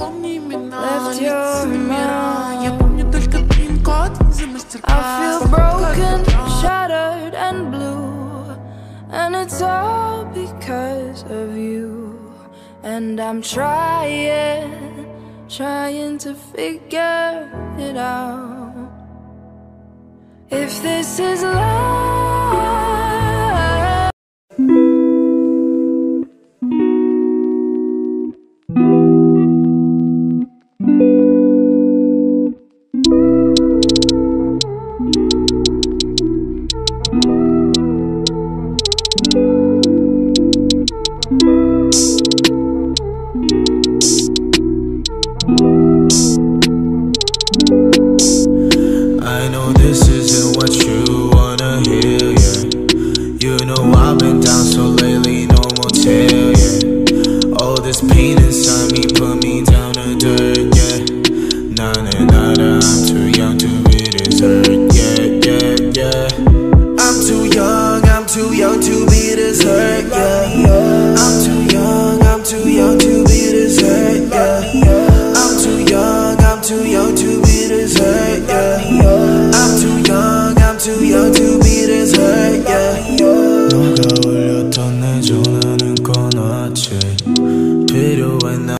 Помни имена, лица мира Я помню только пин-код за мастер-класс I feel broken, shattered and blue And it's all because of you And I'm trying, trying to figure it out If this is love this isn't what you wanna hear, yeah. You know I've been down so lately, no more tear, yeah. All this pain inside me put me down to dirt, yeah. Nah, nah, nah, nah, I'm too young to be this hurt, yeah, yeah, yeah. I'm too young, I'm too young to be deserved, yeah. I'm too young, I'm too young to be deserved, yeah. I'm too young, I'm too young to be noche, when I.